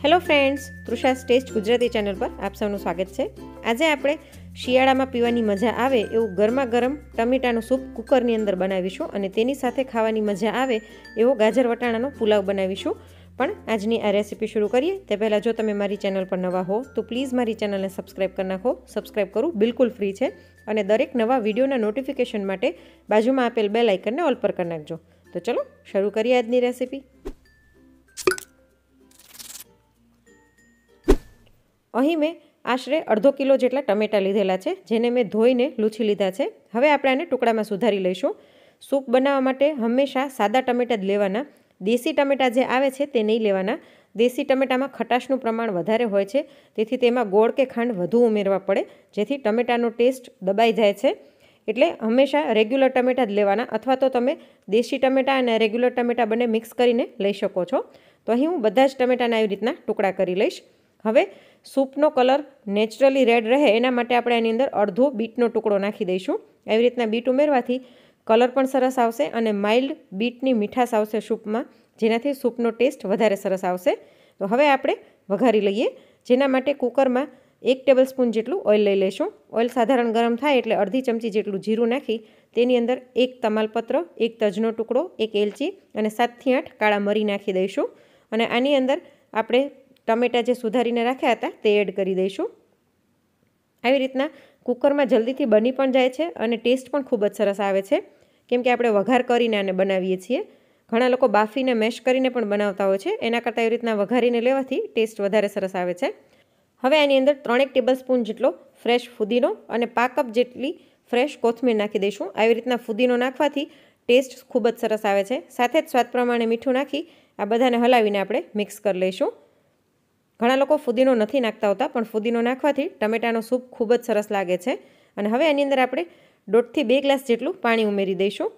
Hello friends Trusha's taste Gujarati channel પર આપ સૌનું સ્વાગત છે. આજે આપણે શિયાળામાં પીવાની મજા આવે એવું ગરમા ગરમ ટમેટાનું સૂપ કુકરની અંદર બનાવીશું અને તેની સાથે ખાવાની મજા આવે એવો ગાજર વટાણાનો પુલાવ બનાવીશું. પણ આજની આ રેસીપી શરૂ કરીએ તે પહેલાં જો તમે મારી ચેનલ પર નવા હો, તો પ્લીઝ મારી ચેનલને સબસ્ક્રાઈબ કરી નાખો. સબસ્ક્રાઈબ કરવું બિલકુલ ફ્રી છે અને દરેક નવા વિડીયોના નોટિફિકેશન માટે બાજુમાં આપેલ બે લાઇકનને ઓલ પર કરી નાખજો. તો ચલો, શરૂ કરીએ આજની રેસીપી. અહીં મેં આશરે અડધો કિલો જેટલા ટમેટાં લીધેલા છે, જેને મેં ધોઈને લૂછી લીધા છે. હવે આપણે આને ટુકડામાં સુધારી લઈશું. સૂપ બનાવવા માટે હંમેશા સાદા ટમેટાં જ લેવાના. દેશી ટમેટાં જે આવે છે તે નહીં લેવાના. દેશી ટમેટામાં ખટાશનું પ્રમાણ વધારે હોય છે, તેથી તેમાં ગોળ કે ખાંડ વધુ ઉમેરવા પડે, જેથી ટમેટાનો ટેસ્ટ દબાઈ જાય છે. એટલે હંમેશા રેગ્યુલર ટમેટાં જ લેવાના, અથવા તો તમે દેશી ટમેટાં અને રેગ્યુલર ટમેટાં બંને મિક્સ કરીને લઈ શકો છો. તો અહીં હું બધા જ ટમેટાના આવી રીતના ટુકડા કરી લઈશ. હવે સૂપનો કલર નેચરલી રેડ રહે એના માટે આપણે એની અંદર અડધો બીટનો ટુકડો નાખી દઈશું. એવી રીતના બીટ ઉમેરવાથી કલર પણ સરસ આવશે અને માઇલ્ડ બીટની મીઠાશ આવશે સૂપમાં, જેનાથી સૂપનો ટેસ્ટ વધારે સરસ આવશે. તો હવે આપણે વઘારી લઈએ, જેના માટે કુકરમાં એક ટેબલ સ્પૂન જેટલું ઓઇલ લઈ લઈશું. ઓઇલ સાધારણ ગરમ થાય એટલે અડધી ચમચી જેટલું જીરું નાખી, તેની અંદર એક તમાલપત્ર, એક તજનો ટુકડો, એક એલચી અને સાતથી આઠ કાળા મરી નાખી દઈશું. અને આની અંદર આપણે ટમેટાં જે સુધારીને રાખ્યા હતા તે એડ કરી દઈશું. આવી રીતના કુકરમાં જલ્દીથી બની પણ જાય છે અને ટેસ્ટ પણ ખૂબ જ સરસ આવે છે. કેમ કે આપણે વઘાર કરીને આને બનાવીએ છીએ. ઘણા લોકો બાફીને મેશ કરીને પણ બનાવતા હોય છે. એના કરતાં એવી રીતના વઘારીને લેવાથી ટેસ્ટ વધારે સરસ આવે છે. હવે આની અંદર ત્રણેક ટેબલ સ્પૂન જેટલો ફ્રેશ ફુદીનો અને પા કપ જેટલી ફ્રેશ કોથમીર નાખી દઈશું. આવી રીતના ફુદીનો નાખવાથી ટેસ્ટ ખૂબ જ સરસ આવે છે. સાથે જ સ્વાદ પ્રમાણે મીઠું નાખી આ બધાને હલાવીને આપણે મિક્સ કરી લઈશું. ઘણા લોકો ફુદીનો નથી નાખતા હોતા, પણ ફુદીનો નાખવાથી ટમેટાનો સૂપ ખૂબ જ સરસ લાગે છે. અને હવે આની અંદર આપણે દોઢથી બે ગ્લાસ જેટલું પાણી ઉમેરી દઈશું.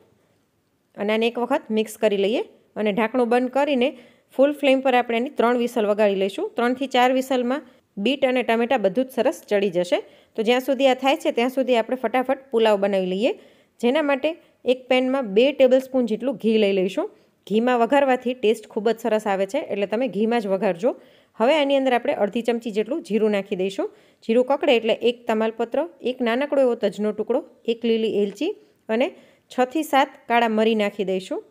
અને આને એક વખત મિક્સ કરી લઈએ અને ઢાંકણું બંધ કરીને ફૂલ ફ્લેમ પર આપણે એની ત્રણ વિસલ વગાડી લઈશું. ત્રણથી ચાર વિસલમાં બીટ અને ટમેટાં બધું જ સરસ ચડી જશે. તો જ્યાં સુધી આ થાય છે, ત્યાં સુધી આપણે ફટાફટ પુલાવ બનાવી લઈએ. જેના માટે એક પેનમાં બે ટેબલ સ્પૂન જેટલું ઘી લઈ લઈશું. ઘીમાં વઘારવાથી ટેસ્ટ ખૂબ જ સરસ આવે છે, એટલે તમે ઘીમાં જ વઘારજો. હવે આની અંદર આપણે અડધી ચમચી જેટલું જીરું નાખી દઈશું. જીરું કકડે એટલે એક તમાલપત્ર, એક નાનકડો એવો તજનો ટુકડો, એક લીલી એલચી અને છથી સાત કાળા મરી નાખી દઈશું.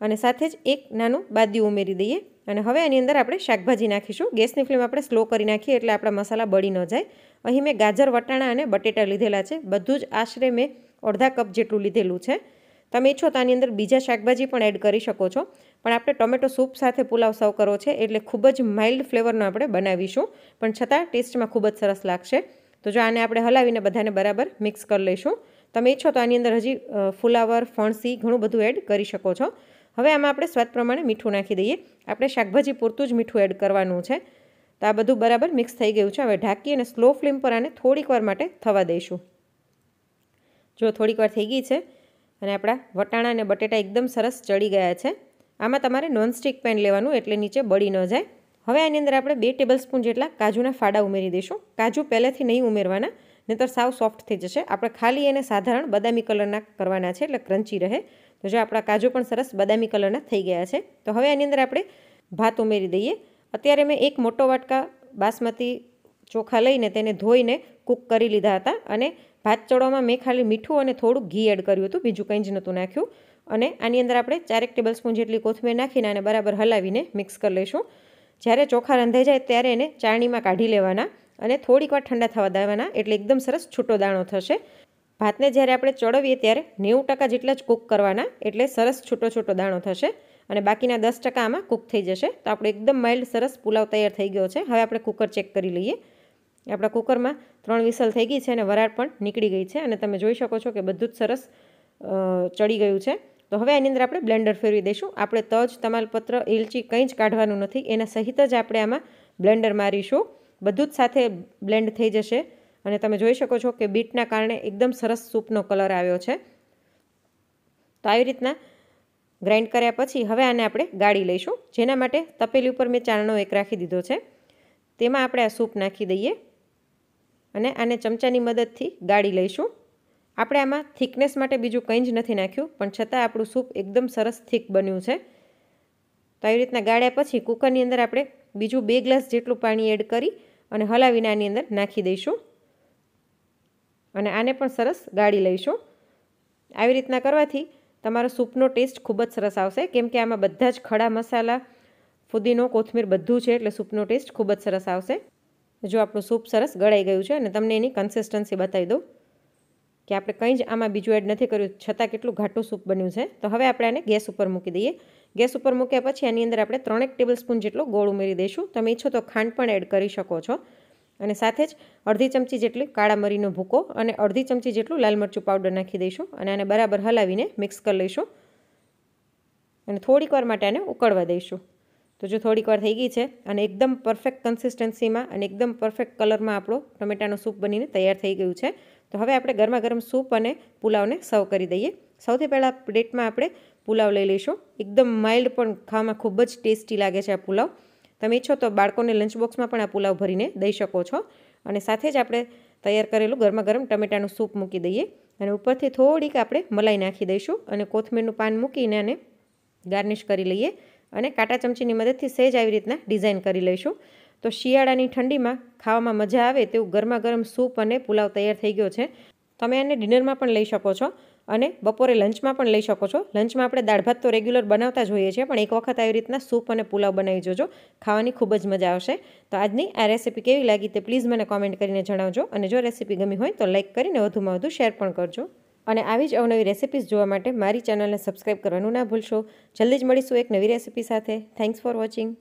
અને સાથે જ એક નાનું બાદિયું ઉમેરી દઈએ. અને હવે આની અંદર આપણે શાકભાજી નાખીશું. ગેસની ફ્લેમ આપણે સ્લો કરી નાખીએ એટલે આપણા મસાલા બળી ન જાય. અહીં મેં ગાજર, વટાણા અને બટેટા લીધેલા છે. બધું જ આશરે મેં અડધા કપ જેટલું લીધેલું છે. તમે ઈચ્છો તો આની અંદર બીજા શાકભાજી પણ એડ કરી શકો છો. પણ આપણે ટોમેટો સૂપ સાથે પુલાવ સર્વ કરવો છે એટલે ખૂબ જ માઇલ્ડ ફ્લેવરનો આપણે બનાવીશું. પણ છતાં ટેસ્ટમાં ખૂબ જ સરસ લાગશે. તો જો આને આપણે હલાવીને બધાને બરાબર મિક્સ કરી લઈશું. તમે ઈચ્છો તો આની અંદર હજી ફુલાવર, ફણસી ઘણું બધું એડ કરી શકો છો. હવે આમાં આપણે સ્વાદ પ્રમાણે મીઠું નાખી દઈએ. આપણે શાકભાજી પૂરતું જ મીઠું એડ કરવાનું છે. તો આ બધું બરાબર મિક્સ થઈ ગયું છે. હવે ઢાંકી અને સ્લો ફ્લેમ પર આને થોડીક વાર માટે થવા દઈશું. જો થોડીક વાર થઈ ગઈ છે અને આપણા વટાણા અને બટેટા એકદમ સરસ ચડી ગયા છે. આમાં તમારે નોનસ્ટિક પેન લેવાનું એટલે નીચે બળી ન જાય. હવે આની અંદર આપણે બે ટેબલ સ્પૂન જેટલા કાજુના ફાડા ઉમેરી દઈશું. કાજુ પહેલેથી નહીં ઉમેરવાના, નહીંતર સાવ સોફ્ટ થઈ જશે. આપણે ખાલી એને સાધારણ બદામી કલરના કરવાના છે એટલે ક્રંચી રહે. તો જો આપણા કાજુ પણ સરસ બદામી કલરના થઈ ગયા છે. તો હવે આની અંદર આપણે ભાત ઉમેરી દઈએ. અત્યારે મેં એક મોટો વાટકા બાસમતી ચોખા લઈને તેને ધોઈને કૂક કરી લીધા હતા અને ભાત ચડવામાં મેં ખાલી મીઠું અને થોડું ઘી એડ કર્યું હતું, બીજું કંઈ જ નહોતું નાખ્યું. અને આની અંદર આપણે ચારેક ટેબલ સ્પૂન જેટલી કોથમીર નાખીને આને બરાબર હલાવીને મિક્સ કરી લઈશું. જ્યારે ચોખા રંધાઈ જાય ત્યારે એને ચાણીમાં કાઢી લેવાના અને થોડીક વાર ઠંડા થવા દેવાના એટલે એકદમ સરસ છૂટો દાણો થશે. ભાતને જ્યારે આપણે ચડવીએ ત્યારે નેવું ટકા જેટલા જ કૂક કરવાના એટલે સરસ છૂટો છૂટો દાણો થશે અને બાકીના દસ ટકા આમાં કૂક થઈ જશે. તો આપણે એકદમ માઇલ્ડ સરસ પુલાવ તૈયાર થઈ ગયો છે. હવે આપણે કુકર ચેક કરી લઈએ. આપણા કુકરમાં ત્રણ વિસલ થઈ ગઈ છે અને વરાળ પણ નીકળી ગઈ છે અને તમે જોઈ શકો છો કે બધું જ સરસ ચડી ગયું છે. તો હવે આની અંદર આપણે બ્લેન્ડર ફેરવી દઈશું. આપણે તજ, તમાલપત્ર એલચી કંઈ જ કાઢવાનું નથી. એના સહિત જ આપણે આમાં બ્લેન્ડર મારીશું. બધું જ સાથે બ્લેન્ડ થઈ જશે. અને તમે જોઈ શકો છો કે બીટના કારણે એકદમ સરસ સૂપનો કલર આવ્યો છે. તો આવી રીતના ગ્રાઇન્ડ કર્યા પછી હવે આને આપણે ગાળી લઈશું. જેના માટે તપેલી ઉપર મેં ચારણો એક રાખી દીધો છે. તેમાં આપણે આ સૂપ નાખી દઈએ. અને આને ચમચાની મદદથી ગાળી લઈશું. આપણે આમાં થિકનેસ માટે બીજું કંઈ જ નથી નાખ્યું, પણ છતાં આપણું સૂપ એકદમ સરસ થીક બન્યું છે. તો આવી રીતના ગાળ્યા પછી કુકરની અંદર આપણે બીજું બે ગ્લાસ જેટલું પાણી એડ કરી અને હલાવીને આની અંદર નાખી દઈશું. અને આને પણ સરસ ગાળી લઈશું. આવી રીતના કરવાથી તમારો સૂપનો ટેસ્ટ ખૂબ જ સરસ આવશે. કેમ કે આમાં બધા જ ખડા મસાલા, ફુદીનો, કોથમીર બધું છે એટલે સૂપનો ટેસ્ટ ખૂબ જ સરસ આવશે. જો આપણું સૂપ સરસ ગળાઈ ગયું છે અને તમને એની કન્સિસ્ટન્સી બતાવી દઉં કે આપણે કંઈ જ આમાં બીજું એડ નથી કર્યું, છતાં કેટલું ઘાટું સૂપ બન્યું છે. તો હવે આપણે આને ગેસ ઉપર મૂકી દઈએ. ગેસ ઉપર મૂક્યા પછી એની અંદર આપણે ત્રણેક ટેબલ સ્પૂન જેટલો ગોળ ઉમેરી દઈશું. તમે ઈચ્છો તો ખાંડ પણ એડ કરી શકો છો. અને સાથે જ અડધી ચમચી જેટલી કાળા મરીનો ભૂકો અને અડધી ચમચી જેટલું લાલ મરચું પાવડર નાખી દઈશું અને આને બરાબર હલાવીને મિક્સ કરી લઈશું. અને થોડીક વાર માટે આને ઉકળવા દઈશું. તો જો થોડીક વાર થઈ ગઈ છે અને એકદમ પરફેક્ટ કન્સિસ્ટન્સીમાં અને એકદમ પરફેક્ટ કલરમાં આપણો ટમેટાનો સૂપ બનીને તૈયાર થઈ ગયું છે. તો હવે આપણે ગરમા ગરમ સૂપ અને પુલાવને સર્વ કરી દઈએ. સૌથી પહેલાં પ્લેટમાં આપણે પુલાવ લઈ લઈશું. એકદમ માઇલ્ડ પણ ખાવામાં ખૂબ જ ટેસ્ટી લાગે છે આ પુલાવ. તમે ઈચ્છો તો બાળકોને લંચ બોક્સમાં પણ આ પુલાવ ભરીને દઈ શકો છો. અને સાથે જ આપણે તૈયાર કરેલું ગરમા ગરમ ટમેટાનું સૂપ મૂકી દઈએ. અને ઉપરથી થોડીક આપણે મલાઈ નાખી દઈશું અને કોથમીરનું પાન મૂકીને આને ગાર્નિશ કરી લઈએ. અને કાંટા ચમચીની મદદથી સહેજ આવી રીતના ડિઝાઇન કરી લઈશું. તો શિયાળાની ઠંડીમાં ખાવામાં મજા આવે તેવું ગરમા ગરમ સૂપ અને પુલાવ તૈયાર થઈ ગયો છે. તમે આને ડિનરમાં પણ લઈ શકો છો અને બપોરે લંચમાં પણ લઈ શકો છો. લંચમાં આપણે દાળ ભાત તો રેગ્યુલર બનાવતા જ હોઈએ છીએ, પણ એક વખત આવી રીતના સૂપ અને પુલાવ બનાવી જોજો. ખાવાની ખૂબ જ મજા આવશે. તો આજની આ રેસીપી કેવી લાગી તે પ્લીઝ મને કોમેન્ટ કરીને જણાવજો અને જો રેસીપી ગમી હોય તો લાઇક કરીને વધુમાં વધુ શેર પણ કરજો. અને આવી જ અવનવી રેસિપીઝ જોવા માટે મારી ચેનલને સબસ્ક્રાઈબ કરવાનું ના ભૂલશો. જલ્દી જ મળીશું એક નવી રેસીપી સાથે. Thanks for watching